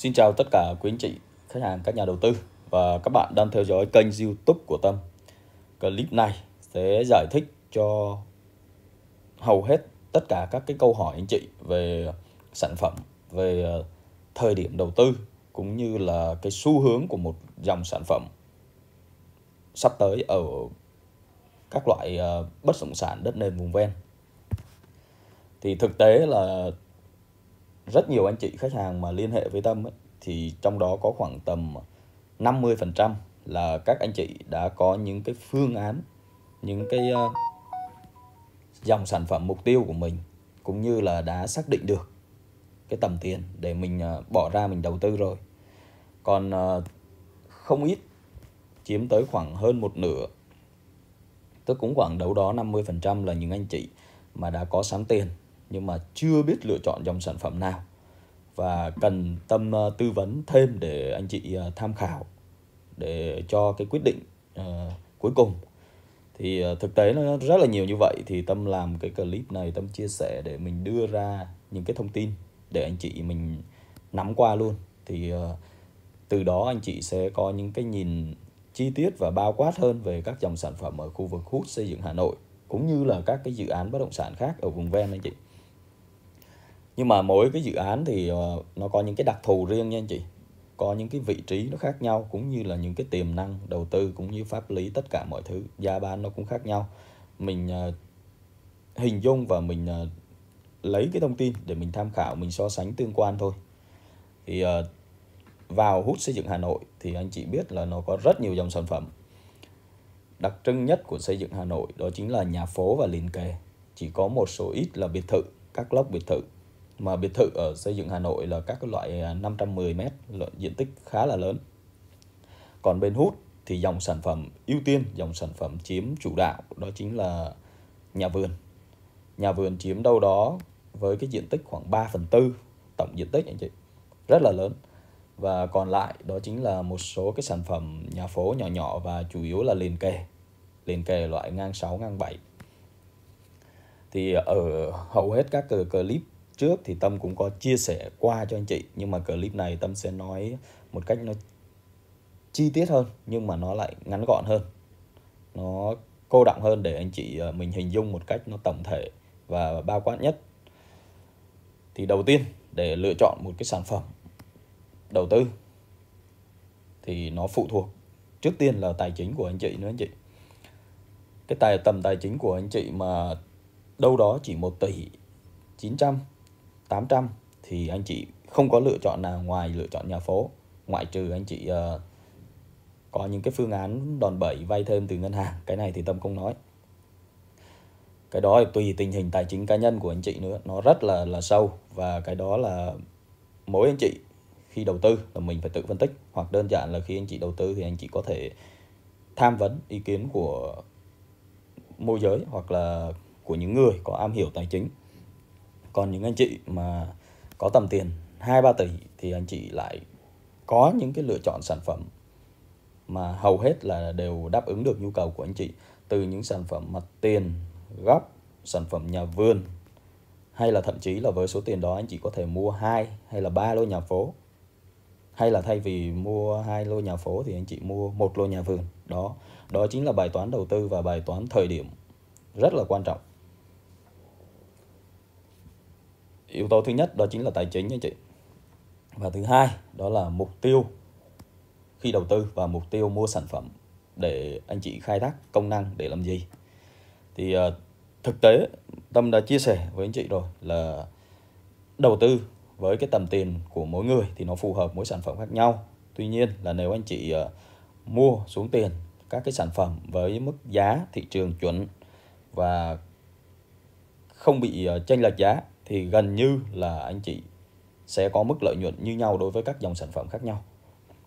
Xin chào tất cả quý anh chị, khách hàng, các nhà đầu tư và các bạn đang theo dõi kênh YouTube của Tâm. Clip này sẽ giải thích cho hầu hết tất cả các cái câu hỏi anh chị về sản phẩm, về thời điểm đầu tư cũng như là cái xu hướng của một dòng sản phẩm sắp tới ở các loại ờ, bất động sản đất nền vùng ven. Thì thực tế là rất nhiều anh chị khách hàng mà liên hệ với Tâm ấy, thì trong đó có khoảng tầm 50% là các anh chị đã có những cái phương án, những cái uh, dòng sản phẩm mục tiêu của mình cũng như là đã xác định được cái tầm tiền để mình uh, bỏ ra mình đầu tư rồi. Còn uh, không ít chiếm tới khoảng hơn một nửa tức cũng khoảng đâu đó 50% là những anh chị mà đã có sẵn tiền nhưng mà chưa biết lựa chọn dòng sản phẩm nào. Và cần tâm ờ, tư vấn thêm để anh chị ờ, tham khảo để cho cái quyết định uh, cuối cùng. Thì uh, thực tế nó rất là nhiều như vậy thì tâm làm cái clip này tâm chia sẻ để mình đưa ra những cái thông tin để anh chị mình nắm qua luôn. Thì uh, từ đó anh chị sẽ có những cái nhìn chi tiết và bao quát hơn về các dòng sản phẩm ở khu vực hút xây dựng Hà Nội cũng như là các cái dự án bất động sản khác ở vùng ven anh chị nhưng mà mỗi cái dự án thì ờ, nó có những cái đặc thù riêng nha anh chị. Có những cái vị trí nó khác nhau, cũng như là những cái tiềm năng, đầu tư, cũng như pháp lý, tất cả mọi thứ, giá bán nó cũng khác nhau. Mình ờ, hình dung và mình ờ, lấy cái thông tin để mình tham khảo, mình so sánh tương quan thôi. Thì vào hút xây dựng Hà Nội thì anh chị biết là nó có rất nhiều dòng sản phẩm. Đặc trưng nhất của xây dựng Hà Nội đó chính là nhà phố và liền kề. Chỉ có một số ít là biệt thự, các lốc biệt thự mà biệt thự ở xây dựng Hà Nội là các loại à, 510 m loại diện tích khá là lớn. Còn bên hút thì dòng sản phẩm ưu tiên, dòng sản phẩm chiếm chủ đạo đó chính là nhà vườn. Nhà vườn chiếm đâu đó với cái diện tích khoảng 3 phần tư tổng diện tích anh chị. Rất là lớn. Và còn lại đó chính là một số cái sản phẩm nhà phố nhỏ nhỏ và chủ yếu là liền kề. Liền kề loại ngang 6, ngang 7. Thì ở hầu hết các clip trước thì Tâm cũng có chia sẻ qua cho anh chị. Nhưng mà clip này Tâm sẽ nói một cách nó chi tiết hơn, nhưng mà nó lại ngắn gọn hơn. Nó cô đọng hơn để anh chị ờ, mình hình dung một cách nó tổng thể và bao quát nhất. Thì đầu tiên, để lựa chọn một cái sản phẩm đầu tư thì nó phụ thuộc trước tiên là tài chính của anh chị nữa anh chị. Cái tài, tầm tài chính của anh chị mà đâu đó chỉ 1 tỷ 900 800 thì anh chị không có lựa chọn nào ngoài lựa chọn nhà phố. Ngoại trừ anh chị uh, có những cái phương án đòn bẩy vay thêm từ ngân hàng cái này thì tâm không nói. Cái đó là tùy tình hình tài chính cá nhân của anh chị nữa nó rất là là sâu. Và cái đó là mỗi anh chị khi đầu tư là mình phải tự phân tích. Hoặc đơn giản là khi anh chị đầu tư thì anh chị có thể tham vấn ý kiến của môi giới hoặc là của những người có am hiểu tài chính còn những anh chị mà có tầm tiền 2 3 tỷ thì anh chị lại có những cái lựa chọn sản phẩm mà hầu hết là đều đáp ứng được nhu cầu của anh chị. Từ những sản phẩm mặt tiền, góc, sản phẩm nhà vườn, hay là thậm chí là với số tiền đó anh chị có thể mua hai hay là ba lô nhà phố. Hay là thay vì mua hai lô nhà phố thì anh chị mua một lô nhà vườn. Đó đó chính là bài toán đầu tư và bài toán thời điểm rất là quan trọng. Yếu tố thứ nhất đó chính là tài chính nha chị. Và thứ hai đó là mục tiêu khi đầu tư và mục tiêu mua sản phẩm để anh chị khai thác công năng để làm gì. Thì uh, thực tế tâm đã chia sẻ với anh chị rồi là đầu tư với cái tầm tiền của mỗi người thì nó phù hợp mỗi sản phẩm khác nhau. Tuy nhiên là nếu anh chị uh, mua xuống tiền các cái sản phẩm với mức giá thị trường chuẩn và không bị uh, chênh lệch giá thì gần như là anh chị sẽ có mức lợi nhuận như nhau đối với các dòng sản phẩm khác nhau.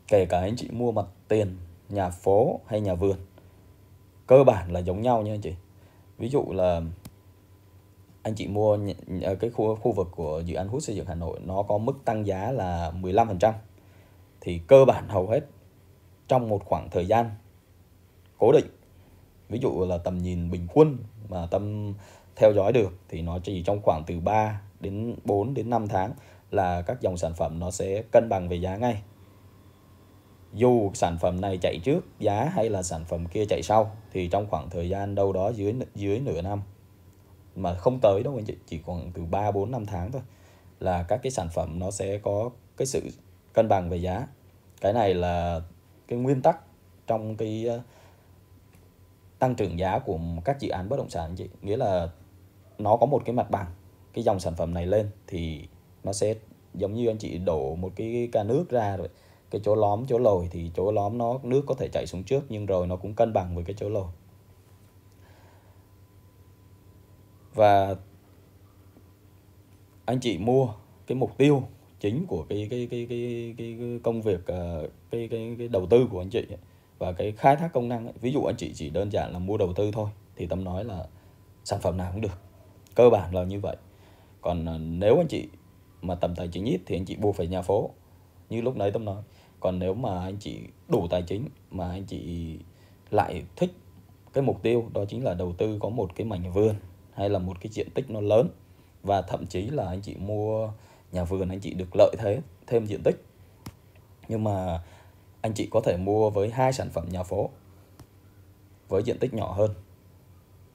Kể cả anh chị mua mặt tiền, nhà phố hay nhà vườn. Cơ bản là giống nhau nha anh chị. Ví dụ là anh chị mua cái khu khu vực của dự án hút xây dựng Hà Nội nó có mức tăng giá là 15% thì cơ bản hầu hết trong một khoảng thời gian cố định ví dụ là tầm nhìn bình quân mà tâm theo dõi được thì nó chỉ trong khoảng từ 3 đến 4 đến 5 tháng là các dòng sản phẩm nó sẽ cân bằng về giá ngay dù sản phẩm này chạy trước giá hay là sản phẩm kia chạy sau thì trong khoảng thời gian đâu đó dưới dưới nửa năm, mà không tới đâu anh chị, chỉ còn từ 3 4 5 tháng thôi, là các cái sản phẩm nó sẽ có cái sự cân bằng về giá. Cái này là cái nguyên tắc trong cái ờ, tăng trưởng giá của các dự án bất động sản anh chị. Nghĩa là nó có một cái mặt bằng, cái dòng sản phẩm này lên thì nó sẽ giống như anh chị đổ một cái ca nước ra rồi cái chỗ lõm chỗ lồi thì chỗ lõm nó nước có thể chảy xuống trước nhưng rồi nó cũng cân bằng với cái chỗ lồi và anh chị mua cái mục tiêu chính của cái cái cái cái cái, cái công việc ờ, cái, cái cái đầu tư của anh chị và cái khai thác công năng ấy. ví dụ anh chị chỉ đơn giản là mua đầu tư thôi thì tâm nói là sản phẩm nào cũng được cơ bản là như vậy. Còn ờ, nếu anh chị mà tầm tài chính ít thì anh chị buộc phải nhà phố, như lúc nãy tâm nói. Còn nếu mà anh chị đủ tài chính mà anh chị lại thích, cái mục tiêu đó chính là đầu tư có một cái mảnh vườn hay là một cái diện tích nó lớn và thậm chí là anh chị mua nhà vườn, anh chị được lợi thế, thêm diện tích. Nhưng mà anh chị có thể mua với hai sản phẩm nhà phố với diện tích nhỏ hơn,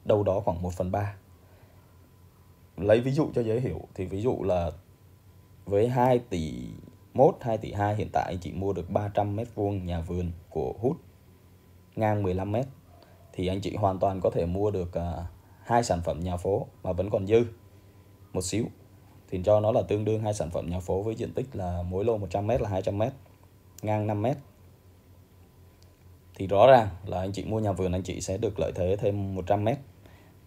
đâu đó khoảng 1 phần 3 lấy ví dụ cho dễ hiểu thì ví dụ là với 2 tỷ 1 2 tỷ 2 hiện tại anh chị mua được 300 mét vuông nhà vườn của hút, ngang 15 mét. Thì anh chị hoàn toàn có thể mua được à, hai sản phẩm nhà phố mà vẫn còn dư một xíu. Thì cho nó là tương đương hai sản phẩm nhà phố với diện tích là mỗi lô 100m là 200m ngang 5m thì rõ ràng là anh chị mua nhà vườn, anh chị sẽ được lợi thế thêm 100m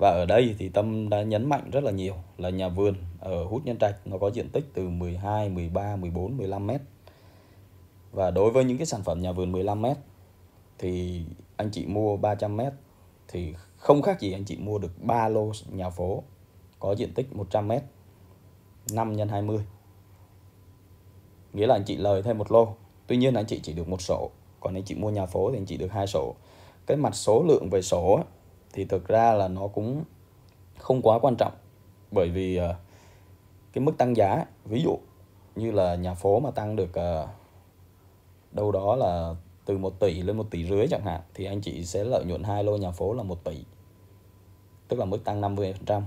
và ở đây thì Tâm đã nhấn mạnh rất là nhiều là nhà vườn ở Hút Nhân Trạch nó có diện tích từ 12, 13, 14, 15 mét. Và đối với những cái sản phẩm nhà vườn 15 mét thì anh chị mua 300 mét thì không khác gì anh chị mua được 3 lô nhà phố có diện tích 100 mét 5 x 20 nghĩa là anh chị lời thêm một lô. Tuy nhiên anh chị chỉ được một sổ còn anh chị mua nhà phố thì anh chị được hai sổ. Cái mặt số lượng về sổ thì thực ra là nó cũng không quá quan trọng. Bởi vì ờ, cái mức tăng giá ví dụ như là nhà phố mà tăng được ờ, đâu đó là từ 1 tỷ lên 1 tỷ rưỡi chẳng hạn thì anh chị sẽ lợi nhuận hai lô nhà phố là 1 tỷ. Tức là mức tăng 50%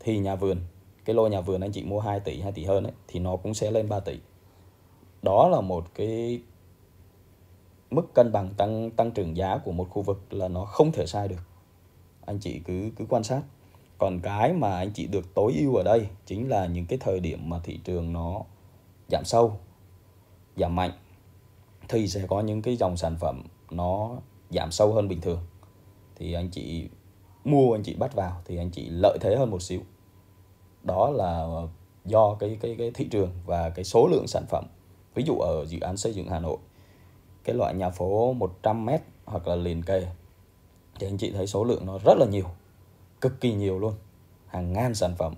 thì nhà vườn cái lô nhà vườn anh chị mua 2 tỷ 2 tỷ hơn ấy, thì nó cũng sẽ lên 3 tỷ. Đó là một cái mức cân bằng tăng tăng trưởng giá của một khu vực là nó không thể sai được anh chị cứ cứ quan sát. Còn cái mà anh chị được tối ưu ở đây chính là những cái thời điểm mà thị trường nó giảm sâu, giảm mạnh, thì sẽ có những cái dòng sản phẩm nó giảm sâu hơn bình thường. Thì anh chị mua, anh chị bắt vào thì anh chị lợi thế hơn một xíu. Đó là do cái cái cái thị trường và cái số lượng sản phẩm. Ví dụ ở dự án xây dựng Hà Nội, cái loại nhà phố 100m hoặc là liền kề thì anh chị thấy số lượng nó rất là nhiều cực kỳ nhiều luôn hàng ngàn sản phẩm.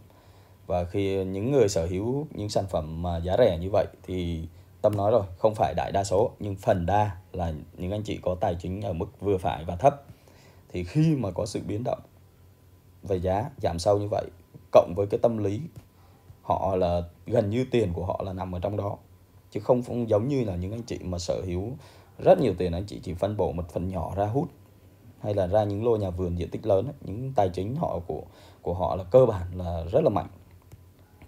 Và khi những người sở hữu những sản phẩm mà giá rẻ như vậy thì tâm nói rồi không phải đại đa số nhưng phần đa là những anh chị có tài chính ở mức vừa phải và thấp. Thì khi mà có sự biến động về giá giảm sâu như vậy cộng với cái tâm lý họ là gần như tiền của họ là nằm ở trong đó. Chứ không, không giống như là những anh chị mà sở hữu rất nhiều tiền anh chị chỉ phân bổ một phần nhỏ ra hút hay là ra những lô nhà vườn diện tích lớn ấy, những tài chính họ của của họ là cơ bản là rất là mạnh.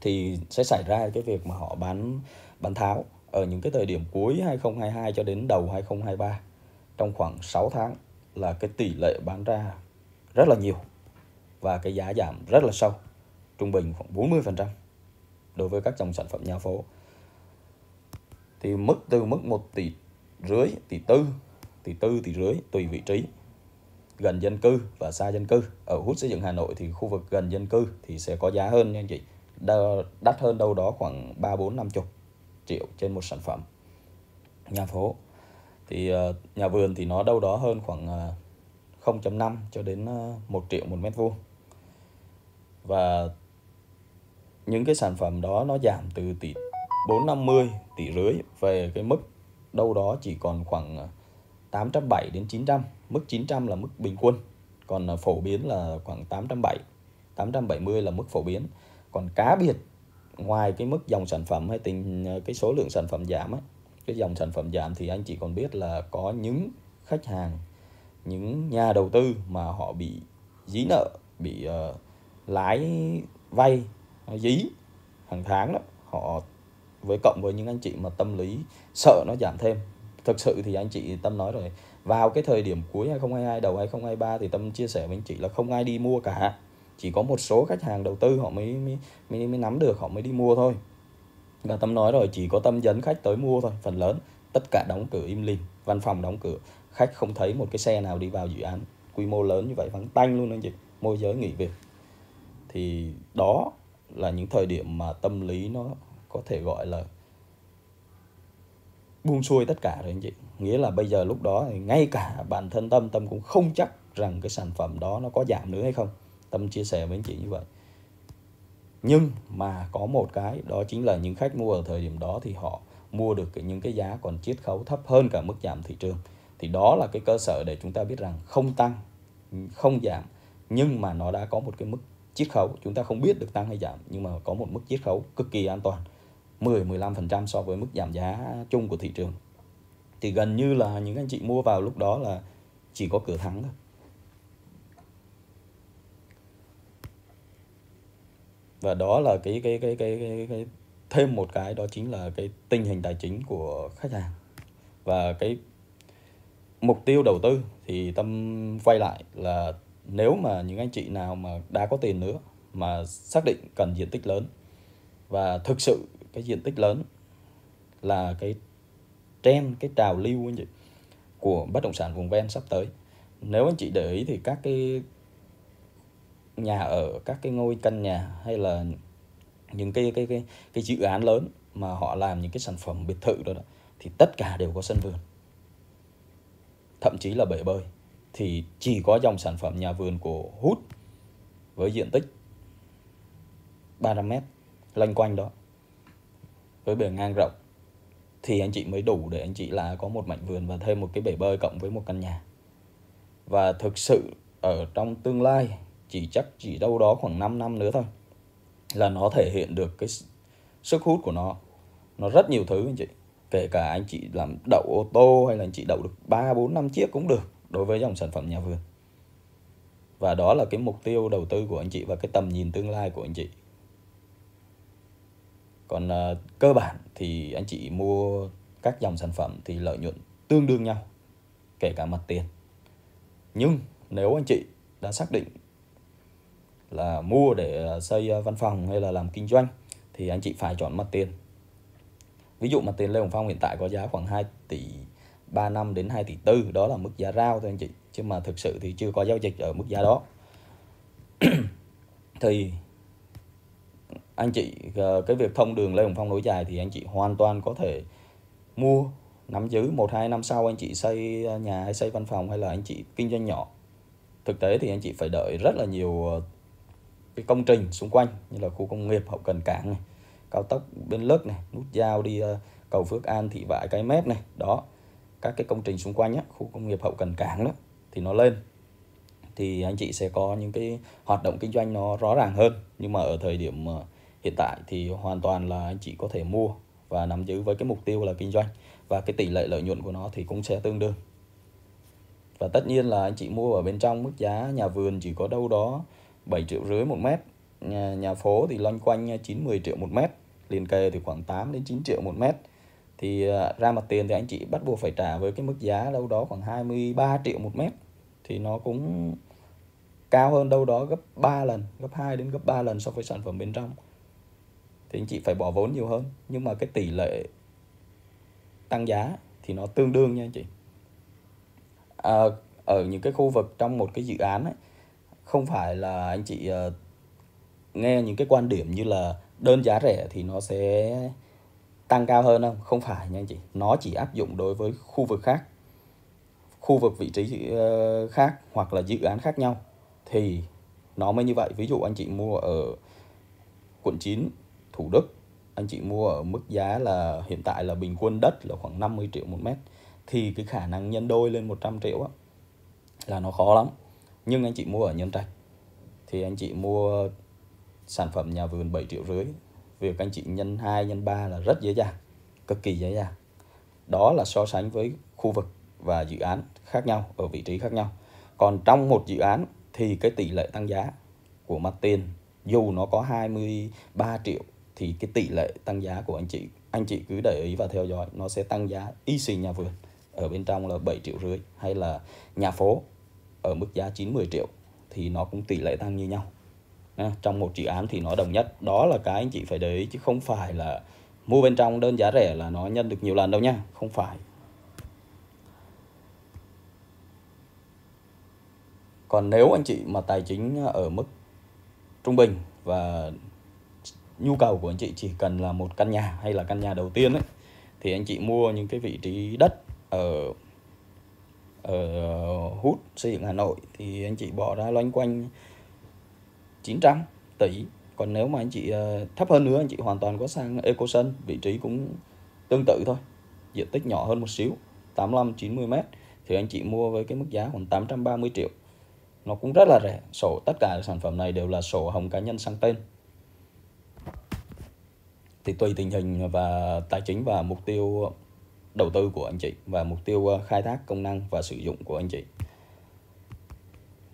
Thì sẽ xảy ra cái việc mà họ bán bán tháo ở những cái thời điểm cuối 2022 cho đến đầu 2023 trong khoảng 6 tháng là cái tỷ lệ bán ra rất là nhiều và cái giá giảm rất là sâu trung bình khoảng 40% đối với các dòng sản phẩm nhà phố. Thì mức từ mức 1 tỷ rưỡi tỷ tư tỷ tư tỷ rưỡi tùy vị trí gần dân cư và xa dân cư. Ở hút xây dựng Hà Nội thì khu vực gần dân cư thì sẽ có giá hơn nha anh chị. Đắt hơn đâu đó khoảng 3 4 50 triệu trên một sản phẩm. Nhà phố thì ờ, nhà vườn thì nó đâu đó hơn khoảng ờ, 0.5 cho đến ờ, 1 triệu một mét vuông. Và những cái sản phẩm đó nó giảm từ tỷ 450 tỷ rưỡi về cái mức đâu đó chỉ còn khoảng 870 đến 900 mức 900 là mức bình quân. Còn à, phổ biến là khoảng 870 870 là mức phổ biến. Còn cá biệt ngoài cái mức dòng sản phẩm hay tình à, cái số lượng sản phẩm giảm ấy cái dòng sản phẩm giảm thì anh chị còn biết là có những khách hàng những nhà đầu tư mà họ bị dí nợ bị uh, lái vay dí hàng tháng đó họ với cộng với những anh chị mà tâm lý sợ nó giảm thêm. Thực sự thì anh chị tâm nói rồi vào cái thời điểm cuối 2022 đầu 2023 thì tâm chia sẻ với anh chị là không ai đi mua cả. Chỉ có một số khách hàng đầu tư họ mới mới mới, mới nắm được họ mới đi mua thôi. Và tâm nói rồi chỉ có tâm dẫn khách tới mua thôi phần lớn. Tất cả đóng cửa im lìm văn phòng đóng cửa. Khách không thấy một cái xe nào đi vào dự án. Quy mô lớn như vậy vắng tanh luôn anh chị môi giới nghỉ việc. Thì đó là những thời điểm mà tâm lý nó có thể gọi là buông xuôi tất cả rồi anh chị nghĩa là bây giờ lúc đó thì ngay cả bản thân tâm tâm cũng không chắc rằng cái sản phẩm đó nó có giảm nữa hay không. Tâm chia sẻ với anh chị như vậy. Nhưng mà có một cái, đó chính là những khách mua ở thời điểm đó thì họ mua được những cái giá còn chiết khấu thấp hơn cả mức giảm thị trường. Thì đó là cái cơ sở để chúng ta biết rằng không tăng, không giảm, nhưng mà nó đã có một cái mức chiết khấu. Chúng ta không biết được tăng hay giảm, nhưng mà có một mức chiết khấu cực kỳ an toàn 10 15% so với mức giảm giá chung của thị trường thì gần như là những anh chị mua vào lúc đó là chỉ có cửa thắng thôi. Và đó là cái cái cái cái, cái, cái thêm một cái đó chính là cái tình hình tài chính của khách hàng. Và cái mục tiêu đầu tư thì tâm quay lại là nếu mà những anh chị nào mà đã có tiền nữa mà xác định cần diện tích lớn và thực sự cái diện tích lớn là cái trend cái trào lưu anh chị của bất động sản vùng ven sắp tới. Nếu anh chị để ý thì các cái nhà ở các cái ngôi căn nhà hay là những cái cái cái cái dự án lớn mà họ làm những cái sản phẩm biệt thự đó, đó thì tất cả đều có sân vườn. Thậm chí là bể bơi thì chỉ có dòng sản phẩm nhà vườn của hút với diện tích 300 mét loanh quanh đó với bề ngang rộng thì anh chị mới đủ để anh chị là có một mảnh vườn và thêm một cái bể bơi cộng với một căn nhà và thực sự ở trong tương lai, chỉ chắc chỉ đâu đó khoảng 5 năm nữa thôi, là nó thể hiện được cái sức hút của nó nó rất nhiều thứ anh chị, kể cả anh chị làm đậu ô tô hay là anh chị đậu được 3 4 5 chiếc cũng được đối với dòng sản phẩm nhà vườn. Và đó là cái mục tiêu đầu tư của anh chị và cái tầm nhìn tương lai của anh chị. Còn uh, cơ bản thì anh chị mua các dòng sản phẩm thì lợi nhuận tương đương nhau kể cả mặt tiền. Nhưng nếu anh chị đã xác định là mua để ờ, xây ờ, văn phòng hay là làm kinh doanh thì anh chị phải chọn mặt tiền. Ví dụ mặt tiền Lê Hồng Phong hiện tại có giá khoảng 2 tỷ 3 năm đến 2 tỷ tư đó là mức giá rao thôi anh chị. Chứ mà thực sự thì chưa có giao dịch ở mức giá đó. Thì anh chị ờ, cái việc thông đường Lê Hồng Phong nối dài thì anh chị hoàn toàn có thể mua nắm giữ. Một hai năm sau anh chị xây ờ, nhà hay xây văn phòng hay là anh chị kinh doanh nhỏ. Thực tế thì anh chị phải đợi rất là nhiều ờ, cái công trình xung quanh như là khu công nghiệp hậu cần cảng này cao tốc bên lức này nút giao đi cầu Phước An thị vải cái mép này. Đó các cái công trình xung quanh á, khu công nghiệp hậu cần cảng đó thì nó lên. Thì anh chị sẽ có những cái hoạt động kinh doanh nó rõ ràng hơn. Nhưng mà ở thời điểm hiện tại thì hoàn toàn là anh chị có thể mua và nắm giữ với cái mục tiêu là kinh doanh. Và cái tỷ lệ lợi nhuận của nó thì cũng sẽ tương đương. Và tất nhiên là anh chị mua ở bên trong mức giá nhà vườn chỉ có đâu đó 7 triệu rưỡi một mét. Nhà, nhà phố thì loanh quanh 9 10 triệu một mét. Liền kề thì khoảng 8 đến 9 triệu một mét. Thì à, ra mặt tiền thì anh chị bắt buộc phải trả với cái mức giá đâu đó khoảng 23 triệu một mét. Thì nó cũng cao hơn đâu đó gấp 3 lần gấp 2 đến gấp 3 lần so với sản phẩm bên trong thì anh chị phải bỏ vốn nhiều hơn. Nhưng mà cái tỷ lệ tăng giá thì nó tương đương nha anh chị. À, ở những cái khu vực trong một cái dự án ấy, không phải là anh chị uh, nghe những cái quan điểm như là đơn giá rẻ thì nó sẽ tăng cao hơn không? Không phải nha anh chị. Nó chỉ áp dụng đối với khu vực khác. Khu vực vị trí uh, khác hoặc là dự án khác nhau. Thì nó mới như vậy. Ví dụ anh chị mua ở quận 9 Thủ Đức. Anh chị mua ở mức giá là hiện tại là bình quân đất là khoảng 50 triệu một mét thì cái khả năng nhân đôi lên 100 triệu á, là nó khó lắm. Nhưng anh chị mua ở nhân trạch thì anh chị mua sản phẩm nhà vườn 7 triệu rưỡi việc anh chị nhân 2 nhân 3 là rất dễ dàng cực kỳ dễ dàng. Đó là so sánh với khu vực và dự án khác nhau ở vị trí khác nhau. Còn trong một dự án thì cái tỷ lệ tăng giá của mặt tiền dù nó có 23 triệu thì cái tỷ lệ tăng giá của anh chị anh chị cứ để ý và theo dõi. Nó sẽ tăng giá y xì nhà vườn ở bên trong là 7 triệu rưỡi hay là nhà phố ở mức giá 90 triệu thì nó cũng tỷ lệ tăng như nhau. À, trong một dự án thì nó đồng nhất. Đó là cái anh chị phải để ý chứ không phải là mua bên trong đơn giá rẻ là nó nhân được nhiều lần đâu nha không phải. Còn nếu anh chị mà tài chính ở mức trung bình và nhu cầu của anh chị chỉ cần là một căn nhà hay là căn nhà đầu tiên ấy, thì anh chị mua những cái vị trí đất ở ở hút, xây dựng Hà Nội thì anh chị bỏ ra loanh quanh 900 tỷ. Còn nếu mà anh chị ờ, thấp hơn nữa, anh chị hoàn toàn có sang Eco Sun vị trí cũng tương tự thôi, diện tích nhỏ hơn một xíu 85 90 mét, thì anh chị mua với cái mức giá khoảng 830 triệu. Nó cũng rất là rẻ, sổ tất cả sản phẩm này đều là sổ hồng cá nhân sang tên thì tùy tình hình và tài chính và mục tiêu đầu tư của anh chị và mục tiêu ờ, khai thác công năng và sử dụng của anh chị.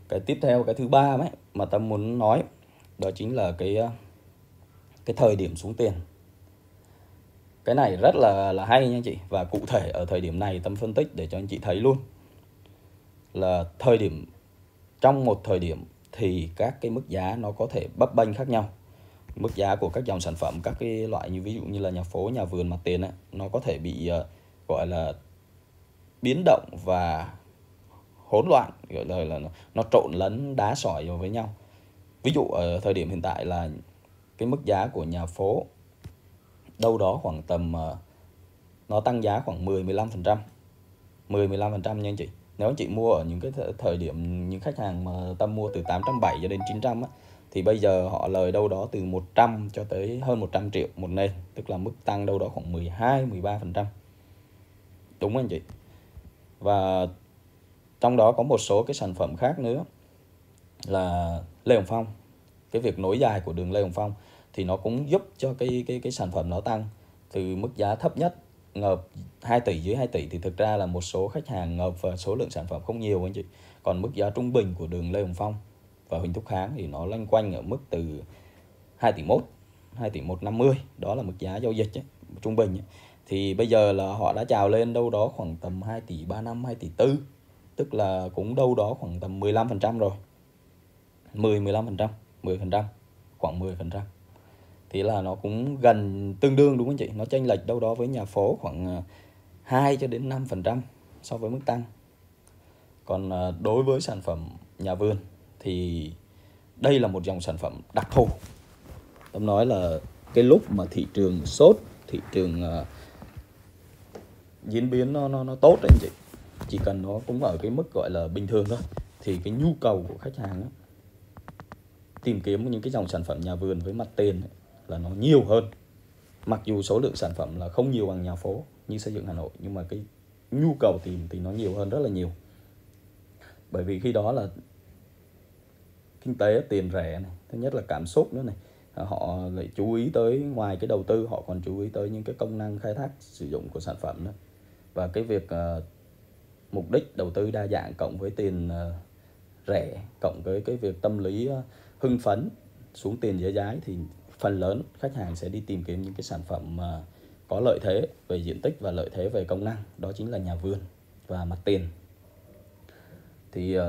Cái tiếp theo, cái thứ ba ấy mà tâm muốn nói, đó chính là cái ờ, cái thời điểm xuống tiền. Cái này rất là là hay nha anh chị. Và cụ thể ở thời điểm này tâm phân tích để cho anh chị thấy luôn. Là thời điểm, trong một thời điểm thì các cái mức giá nó có thể bấp bênh khác nhau mức giá của các dòng sản phẩm các cái loại như ví dụ như là nhà phố nhà vườn mặt tiền ấy, nó có thể bị uh, gọi là biến động và hỗn loạn gọi là, là nó, trộn lẫn đá sỏi vào với nhau. Ví dụ ở thời điểm hiện tại là cái mức giá của nhà phố đâu đó khoảng tầm uh, nó tăng giá khoảng 10 15 phần trăm 10 15 phần trăm nha anh chị. Nếu anh chị mua ở những cái thời điểm những khách hàng mà tâm mua từ 870 cho đến 900 á, thì bây giờ họ lời đâu đó từ 100 cho tới hơn 100 triệu một nền, tức là mức tăng đâu đó khoảng 12 13 phần trăm. Đúng anh chị? Và trong đó có một số cái sản phẩm khác nữa là Lê Hồng Phong. Cái việc nối dài của đường Lê Hồng Phong thì nó cũng giúp cho cái cái cái sản phẩm nó tăng từ mức giá thấp nhất, ngợp 2 tỷ, dưới 2 tỷ. Thì thực ra là một số khách hàng ngợp và số lượng sản phẩm không nhiều anh chị. Còn mức giá trung bình của đường Lê Hồng Phong và Huỳnh Thúc Kháng thì nó loanh quanh ở mức từ 2 tỷ 1 2 tỷ 150 đó là mức giá giao dịch ấy, trung bình ấy. thì bây giờ là họ đã trào lên đâu đó khoảng tầm 2 tỷ 35 2 tỷ 4 tức là cũng đâu đó khoảng tầm 15% rồi. 10 15% 10% khoảng 10% thì là nó cũng gần tương đương đúng không chị? Nó chênh lệch đâu đó với nhà phố khoảng à, 2 cho đến 5% so với mức tăng. Còn à, đối với sản phẩm nhà vườn thì đây là một dòng sản phẩm đặc thù. Tôi nói là cái lúc mà thị trường sốt thị trường uh, diễn biến nó nó nó tốt anh chị. Chỉ cần nó cũng ở cái mức gọi là bình thường thôi. Thì cái nhu cầu của khách hàng đó, tìm kiếm những cái dòng sản phẩm nhà vườn với mặt tiền ấy, là nó nhiều hơn. Mặc dù số lượng sản phẩm là không nhiều bằng nhà phố như xây dựng Hà Nội nhưng mà cái nhu cầu tìm thì nó nhiều hơn rất là nhiều. Bởi vì khi đó là kinh tế tiền rẻ này thứ nhất là cảm xúc nữa này. Ờ, họ lại chú ý tới ngoài cái đầu tư họ còn chú ý tới những cái công năng khai thác sử dụng của sản phẩm nữa. Và cái việc uh, mục đích đầu tư đa dạng cộng với tiền uh, rẻ cộng với cái việc tâm lý uh, hưng phấn xuống tiền dễ dái thì phần lớn khách hàng sẽ đi tìm kiếm những cái sản phẩm mà có lợi thế về diện tích và lợi thế về công năng đó chính là nhà vườn và mặt tiền. Thì uh,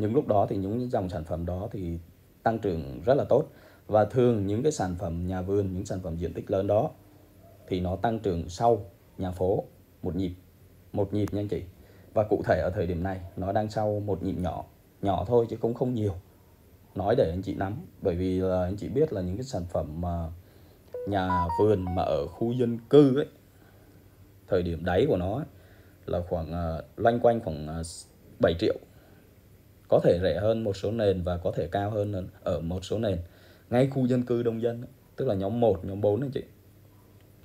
những lúc đó thì những dòng sản phẩm đó thì tăng trưởng rất là tốt. Và thường những cái sản phẩm nhà vườn những sản phẩm diện tích lớn đó thì nó tăng trưởng sau nhà phố một nhịp một nhịp nha anh chị. Và cụ thể ở thời điểm này nó đang sau một nhịp nhỏ nhỏ thôi chứ cũng không nhiều. Nói để anh chị nắm bởi vì là anh chị biết là những cái sản phẩm mà nhà vườn mà ở khu dân cư ấy thời điểm đáy của nó ấy, là khoảng uh, loanh quanh khoảng à, uh, 7 triệu có thể rẻ hơn một số nền và có thể cao hơn ở một số nền. Ngay khu dân cư đông dân tức là nhóm 1, nhóm 4 anh chị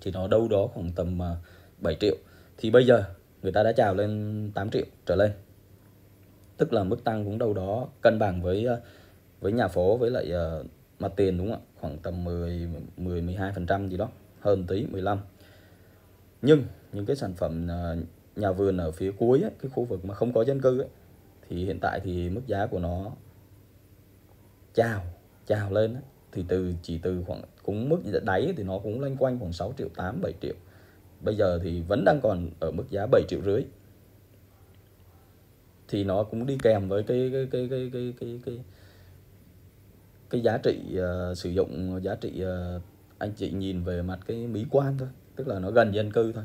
thì nó đâu đó khoảng tầm à, 7 triệu. Thì bây giờ người ta đã chào lên 8 triệu trở lên. Tức là mức tăng cũng đâu đó cân bằng với à, với nhà phố với lại uh, mặt tiền đúng không ạ? Khoảng tầm 10 10 12 phần trăm gì đó hơn tí 15 nhưng những cái sản phẩm ờ, nhà vườn ở phía cuối ấy, cái khu vực mà không có dân cư ấy, thì hiện tại thì mức giá của nó chào chào lên thì từ chỉ từ khoảng cũng mức đáy thì nó cũng loanh quanh khoảng 6 triệu 8 7 triệu. Bây giờ thì vẫn đang còn ở mức giá 7 triệu rưỡi. Thì nó cũng đi kèm với cái cái cái cái cái cái cái, cái giá trị uh, sử dụng giá trị uh, anh chị nhìn về mặt cái mỹ quan thôi. Tức là nó gần dân cư thôi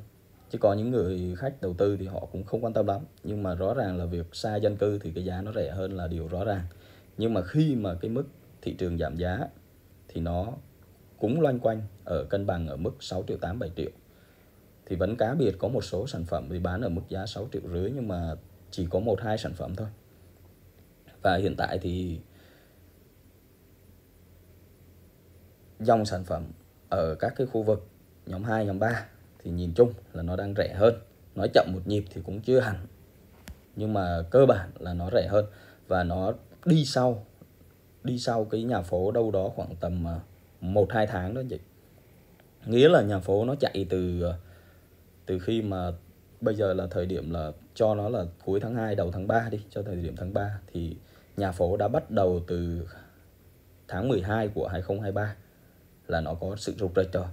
chứ có những người khách đầu tư thì họ cũng không quan tâm lắm. Nhưng mà rõ ràng là việc xa dân cư thì cái giá nó rẻ hơn là điều rõ ràng. Nhưng mà khi mà cái mức thị trường giảm giá thì nó cũng loanh quanh ở cân bằng ở mức 6 triệu 8 7 triệu. Thì vẫn cá biệt có một số sản phẩm thì bán ở mức giá 6 triệu rưỡi nhưng mà chỉ có một hai sản phẩm thôi. Và hiện tại thì dòng sản phẩm ở các cái khu vực nhóm 2, nhóm 3 thì nhìn chung là nó đang rẻ hơn. Nói chậm một nhịp thì cũng chưa hẳn. Nhưng mà cơ bản là nó rẻ hơn. Và nó đi sau đi sau cái nhà phố đâu đó khoảng tầm à, một, hai tháng đó chị. Nghĩa là nhà phố nó chạy từ à, từ khi mà bây giờ là thời điểm là cho nó là cuối tháng 2 đầu tháng 3 đi, cho thời điểm tháng 3 thì nhà phố đã bắt đầu từ tháng 12 của 2023 là nó có sự rục rịch rồi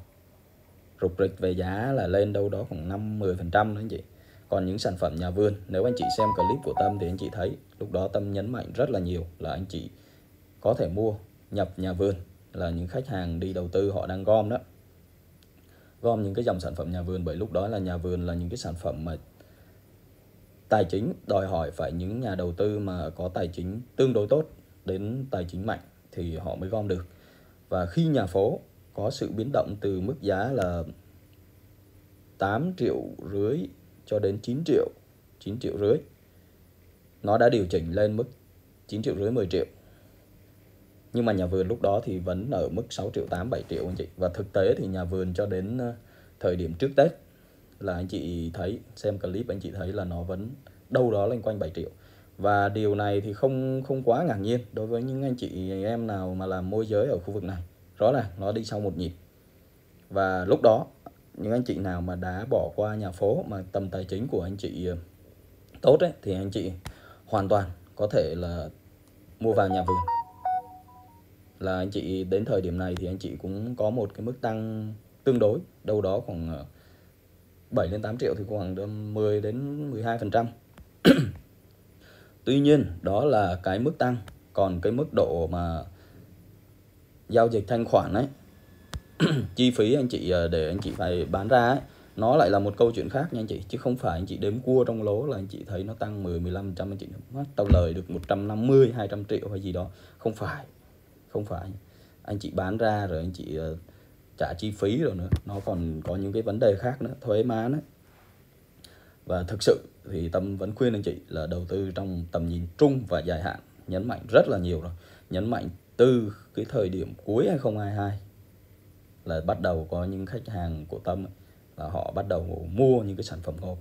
rục rịch về giá là lên đâu đó khoảng 5 10 phần trăm đó anh chị. Còn những sản phẩm nhà vườn, nếu anh chị xem clip của Tâm thì anh chị thấy lúc đó Tâm nhấn mạnh rất là nhiều là anh chị có thể mua nhập nhà vườn là những khách hàng đi đầu tư họ đang gom đó. Gom những cái dòng sản phẩm nhà vườn bởi lúc đó là nhà vườn là những cái sản phẩm mà tài chính đòi hỏi phải những nhà đầu tư mà có tài chính tương đối tốt đến tài chính mạnh thì họ mới gom được. Và khi nhà phố có sự biến động từ mức giá là 8 triệu rưỡi cho đến 9 triệu 9 triệu rưỡi. Nó đã điều chỉnh lên mức 9 triệu rưỡi 10 triệu. Nhưng mà nhà vườn lúc đó thì vẫn ở mức 6 triệu 8 7 triệu anh chị. Và thực tế thì nhà vườn cho đến ờ, thời điểm trước Tết là anh chị thấy, xem clip anh chị thấy là nó vẫn đâu đó lên quanh 7 triệu. Và điều này thì không không quá ngạc nhiên đối với những anh chị em nào mà làm môi giới ở khu vực này rõ ràng nó đi sau một nhịp. Và lúc đó những anh chị nào mà đã bỏ qua nhà phố mà tầm tài chính của anh chị ờ, tốt ấy, thì anh chị hoàn toàn có thể là mua vào nhà vườn. Là anh chị đến thời điểm này thì anh chị cũng có một cái mức tăng tương đối đâu đó khoảng ờ, 7 đến 8 triệu thì khoảng 10 đến 12 phần trăm. Tuy nhiên đó là cái mức tăng. Còn cái mức độ mà giao dịch thanh khoản ấy. Chi phí anh chị ờ, để anh chị phải bán ra ấy, nó lại là một câu chuyện khác nha anh chị, chứ không phải anh chị đếm cua trong lố là anh chị thấy nó tăng 10 15 trăm anh chị mất tao lời được 150 200 triệu hay gì đó. Không phải không phải. Anh chị bán ra rồi anh chị ờ, trả chi phí rồi nữa. Nó còn có những cái vấn đề khác nữa, thuế má nữa và thực sự thì tâm vẫn khuyên anh chị là đầu tư trong tầm nhìn trung và dài hạn. Nhấn mạnh rất là nhiều rồi. Nhấn mạnh từ cái thời điểm cuối 2022 là bắt đầu có những khách hàng của tâm là họ bắt đầu mua những cái sản phẩm ngộp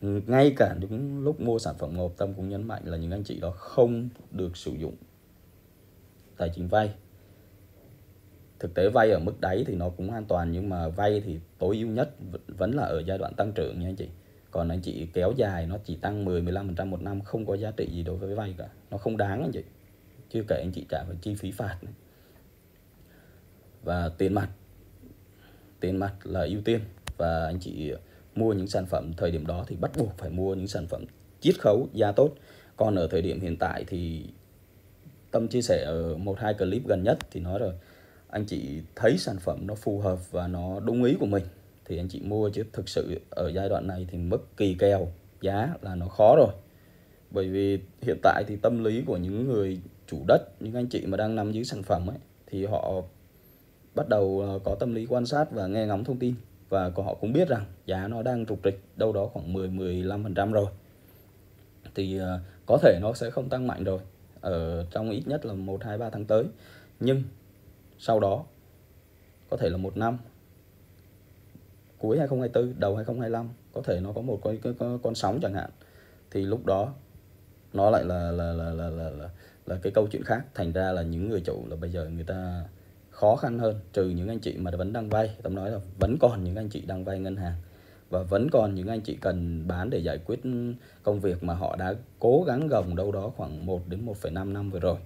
ngay cả những lúc mua sản phẩm ngộp, tâm cũng nhấn mạnh là những anh chị đó không được sử dụng tài chính vay. Thực tế vay ở mức đáy thì nó cũng an toàn, nhưng mà vay thì tối ưu nhất vẫn là ở giai đoạn tăng trưởng nha anh chị. Còn anh chị kéo dài, nó chỉ tăng 10 15% một năm, không có giá trị gì đối với vay cả. Nó không đáng anh chị chưa kể anh chị trả phải chi phí phạt này. và tiền mặt tiền mặt là ưu tiên. Và anh chị mua những sản phẩm thời điểm đó thì bắt buộc phải mua những sản phẩm chiết khấu giá tốt. Còn ở thời điểm hiện tại thì tâm chia sẻ ở một hai clip gần nhất thì nói rồi, anh chị thấy sản phẩm nó phù hợp và nó đúng ý của mình thì anh chị mua chứ. Thực sự ở giai đoạn này thì mức kỳ kèo, giá là nó khó rồi. Bởi vì hiện tại thì tâm lý của những người chủ đất những anh chị mà đang nắm giữ sản phẩm ấy thì họ bắt đầu ờ, có tâm lý quan sát và nghe ngóng thông tin. Và họ cũng biết rằng giá nó đang trục trịch đâu đó khoảng 10 15% rồi. Thì ờ, có thể nó sẽ không tăng mạnh rồi ở trong ít nhất là 1 2 3 tháng tới. Nhưng sau đó có thể là một năm cuối 2024 đầu 2025 có thể nó có một cái, con, con sóng chẳng hạn thì lúc đó nó lại là là là là là, là là cái câu chuyện khác. Thành ra là những người chủ là bây giờ người ta khó khăn hơn trừ những anh chị mà vẫn đang vay. Tâm nói là vẫn còn những anh chị đang vay ngân hàng. Và vẫn còn những anh chị cần bán để giải quyết công việc mà họ đã cố gắng gồng đâu đó khoảng 1 đến 1,5 năm vừa rồi.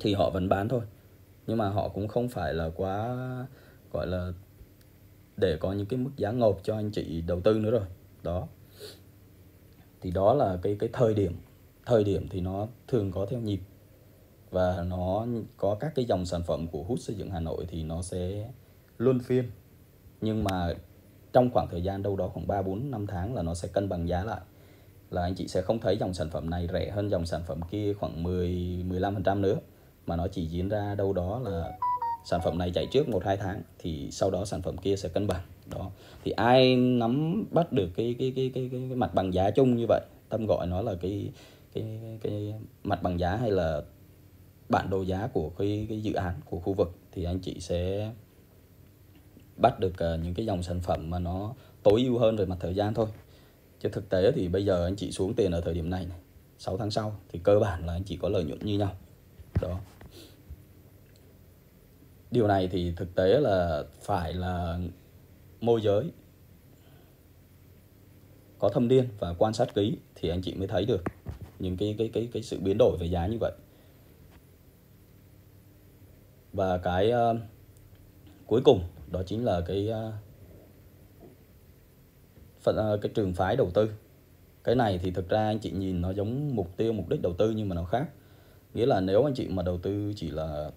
Thì họ vẫn bán thôi. Nhưng mà họ cũng không phải là quá gọi là để có những cái mức giá ngộp cho anh chị đầu tư nữa rồi. Đó. Thì đó là cái cái thời điểm thời điểm thì nó thường có theo nhịp và nó có các cái dòng sản phẩm của hút xây dựng Hà Nội thì nó sẽ luân phiên. Nhưng mà trong khoảng thời gian đâu đó khoảng 3 4 5 tháng là nó sẽ cân bằng giá lại. Là anh chị sẽ không thấy dòng sản phẩm này rẻ hơn dòng sản phẩm kia khoảng 10 15% nữa. Mà nó chỉ diễn ra đâu đó là sản phẩm này chạy trước 1 2 tháng thì sau đó sản phẩm kia sẽ cân bằng. Đó. Thì ai nắm bắt được cái cái cái cái cái, cái mặt bằng giá chung như vậy tâm gọi nó là cái cái cái mặt bằng giá hay là bản đồ giá của cái, cái dự án của khu vực thì anh chị sẽ bắt được ờ, những cái dòng sản phẩm mà nó tối ưu hơn về mặt thời gian thôi. Chứ thực tế thì bây giờ anh chị xuống tiền ở thời điểm này, này 6 tháng sau thì cơ bản là anh chị có lợi nhuận như nhau. Đó. Điều này thì thực tế là phải là môi giới có thâm niên và quan sát kỹ thì anh chị mới thấy được những cái cái cái cái sự biến đổi về giá như vậy. Và cái uh, cuối cùng đó chính là cái uh, phần uh, cái trường phái đầu tư. Cái này thì thực ra anh chị nhìn nó giống mục tiêu mục đích đầu tư nhưng mà nó khác. Nghĩa là nếu anh chị mà đầu tư chỉ là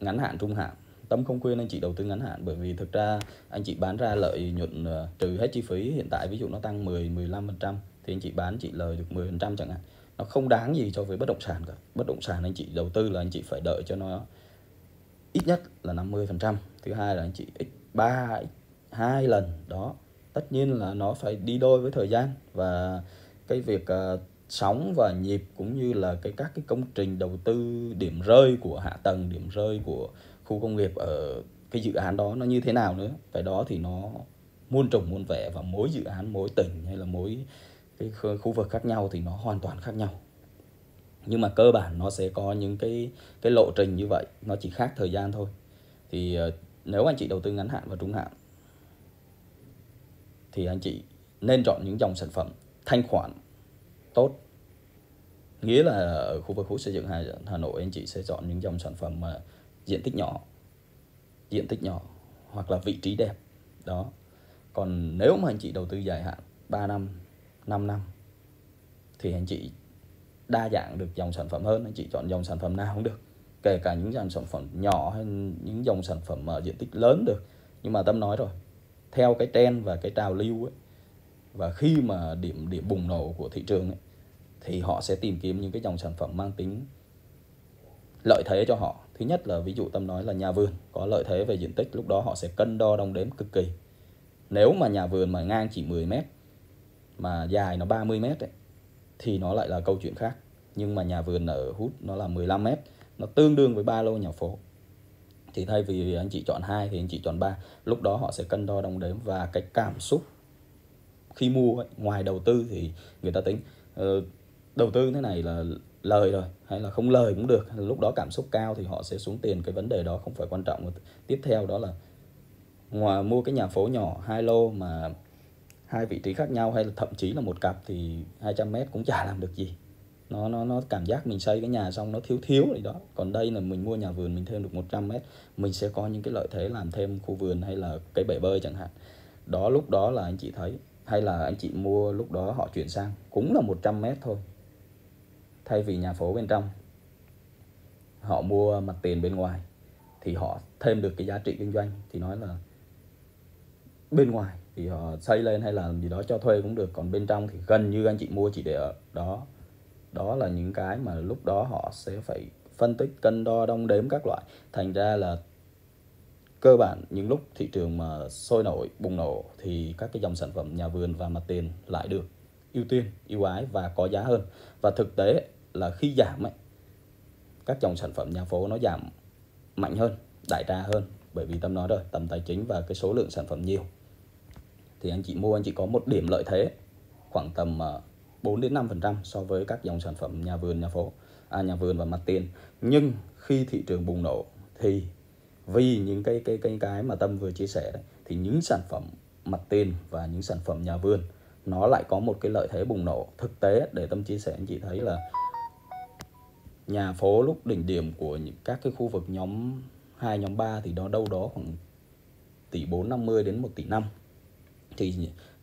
ngắn hạn trung hạn tâm không khuyên anh chị đầu tư ngắn hạn bởi vì thực ra anh chị bán ra lợi nhuận uh, trừ hết chi phí hiện tại ví dụ nó tăng 10 15 phần trăm thì anh chị bán chị lời được 10 phần trăm chẳng hạn. Nó không đáng gì cho với bất động sản cả. Bất động sản anh chị đầu tư là anh chị phải đợi cho nó ít nhất là 50% thứ hai là anh chị x3 hai lần đó. Tất nhiên là nó phải đi đôi với thời gian và cái việc uh, sóng và nhịp cũng như là cái các cái công trình đầu tư điểm rơi của hạ tầng điểm rơi của khu công nghiệp ở cái dự án đó nó như thế nào nữa. Cái đó thì nó muôn trùng muôn vẻ và mỗi dự án mỗi tỉnh hay là mỗi cái khu vực khác nhau thì nó hoàn toàn khác nhau. Nhưng mà cơ bản nó sẽ có những cái cái lộ trình như vậy nó chỉ khác thời gian thôi. Thì ờ, nếu anh chị đầu tư ngắn hạn và trung hạn thì anh chị nên chọn những dòng sản phẩm thanh khoản tốt. Nghĩa là ở khu vực khu xây dựng Hà, Hà Nội anh chị sẽ chọn những dòng sản phẩm mà diện tích nhỏ diện tích nhỏ hoặc là vị trí đẹp. Đó. Còn nếu mà anh chị đầu tư dài hạn 3 năm 5 năm. Thì anh chị đa dạng được dòng sản phẩm hơn anh chị chọn dòng sản phẩm nào cũng được. Kể cả những dòng sản phẩm nhỏ hay những dòng sản phẩm ở diện tích lớn được. Nhưng mà tâm nói rồi theo cái trend và cái trào lưu ấy và khi mà điểm điểm bùng nổ của thị trường ấy, thì họ sẽ tìm kiếm những cái dòng sản phẩm mang tính lợi thế cho họ. Thứ nhất là ví dụ tâm nói là nhà vườn có lợi thế về diện tích lúc đó họ sẽ cân đo đong đếm cực kỳ. Nếu mà nhà vườn mà ngang chỉ 10 mét mà dài nó 30 mét ấy, thì nó lại là câu chuyện khác. Nhưng mà nhà vườn ở hút nó là 15 mét nó tương đương với ba lô nhà phố. Thì thay vì anh chị chọn hai thì anh chị chọn ba. Lúc đó họ sẽ cân đo đong đếm và cái cảm xúc khi mua ấy, ngoài đầu tư thì người ta tính uh, đầu tư thế này là lời rồi hay là không lời cũng được. Lúc đó cảm xúc cao thì họ sẽ xuống tiền. Cái vấn đề đó không phải quan trọng. Tiếp theo đó là ngoài mua cái nhà phố nhỏ hai lô mà hai vị trí khác nhau hay là thậm chí là một cặp thì 200 mét cũng chả làm được gì. Nó nó nó cảm giác mình xây cái nhà xong nó thiếu thiếu gì đó. Còn đây là mình mua nhà vườn mình thêm được 100 mét, mình sẽ có những cái lợi thế làm thêm khu vườn hay là cái bể bơi chẳng hạn. Đó, lúc đó là anh chị thấy. Hay là anh chị mua lúc đó họ chuyển sang, cũng là 100 mét thôi. Thay vì nhà phố bên trong, họ mua mặt tiền bên ngoài thì họ thêm được cái giá trị kinh doanh thì nói là bên ngoài thì họ xây lên hay là gì đó cho thuê cũng được. Còn bên trong thì gần như anh chị mua chỉ để ở đó. Đó là những cái mà lúc đó họ sẽ phải phân tích, cân đo, đong đếm các loại. Thành ra là cơ bản những lúc thị trường mà sôi nổi, bùng nổ thì các cái dòng sản phẩm nhà vườn và mặt tiền lại được ưu tiên, ưu ái và có giá hơn. Và thực tế là khi giảm ấy, các dòng sản phẩm nhà phố nó giảm mạnh hơn, đại trà hơn. Bởi vì tâm nói rồi, tầm tài chính và cái số lượng sản phẩm nhiều thì anh chị mua anh chị có một điểm lợi thế khoảng tầm ờ, 4 đến 5% so với các dòng sản phẩm nhà vườn nhà phố à, nhà vườn và mặt tiền. Nhưng khi thị trường bùng nổ thì vì những cái cái cái cái mà tâm vừa chia sẻ đấy thì những sản phẩm mặt tiền và những sản phẩm nhà vườn nó lại có một cái lợi thế bùng nổ. Thực tế để tâm chia sẻ anh chị thấy là nhà phố lúc đỉnh điểm của những các cái khu vực nhóm 2 nhóm 3 thì nó đâu đó khoảng tỷ 450 đến 1 tỷ 5 thì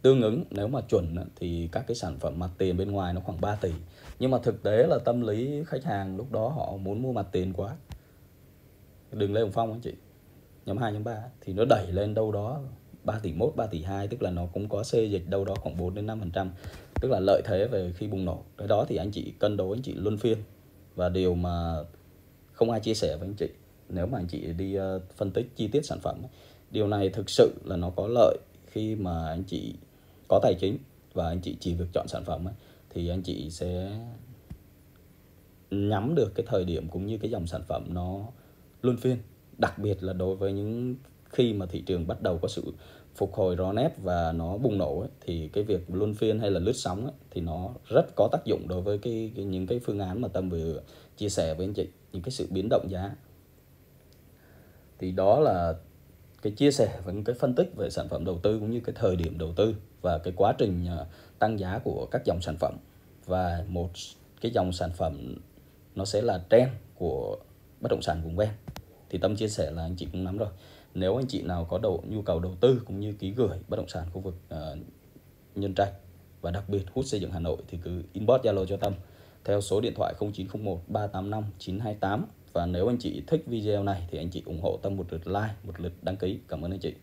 tương ứng, nếu mà chuẩn thì các cái sản phẩm mặt tiền bên ngoài nó khoảng 3 tỷ. Nhưng mà thực tế là tâm lý khách hàng lúc đó họ muốn mua mặt tiền quá. Đừng Lê Hồng Phong anh chị. Nhóm 2 nhóm 3 thì nó đẩy lên đâu đó 3 tỷ 1 3 tỷ 2 tức là nó cũng có xê dịch đâu đó khoảng 4 đến 5 phần trăm. Tức là lợi thế về khi bùng nổ. Cái đó thì anh chị cân đối, anh chị luân phiên. Và điều mà không ai chia sẻ với anh chị, nếu mà anh chị đi ờ, phân tích chi tiết sản phẩm điều này thực sự là nó có lợi khi mà anh chị có tài chính và anh chị chỉ việc chọn sản phẩm ấy, thì anh chị sẽ nhắm được cái thời điểm cũng như cái dòng sản phẩm nó luân phiên. Đặc biệt là đối với những khi mà thị trường bắt đầu có sự phục hồi rõ nét và nó bùng nổ ấy, thì cái việc luân phiên hay là lướt sóng ấy, thì nó rất có tác dụng đối với cái, cái những cái phương án mà tâm vừa chia sẻ với anh chị những cái sự biến động giá. Thì đó là cái chia sẻ và những cái phân tích về sản phẩm đầu tư cũng như cái thời điểm đầu tư và cái quá trình à, tăng giá của các dòng sản phẩm. Và một cái dòng sản phẩm nó sẽ là trend của bất động sản vùng ven. Thì tâm chia sẻ là anh chị cũng nắm rồi. Nếu anh chị nào có đầu nhu cầu đầu tư cũng như ký gửi bất động sản khu vực uh, nhân trạch và đặc biệt hút xây dựng Hà Nội thì cứ inbox Zalo cho Tâm theo số điện thoại 0901 385 928 và nếu anh chị thích video này thì anh chị ủng hộ Tâm một lượt like, một lượt đăng ký. Cảm ơn anh chị.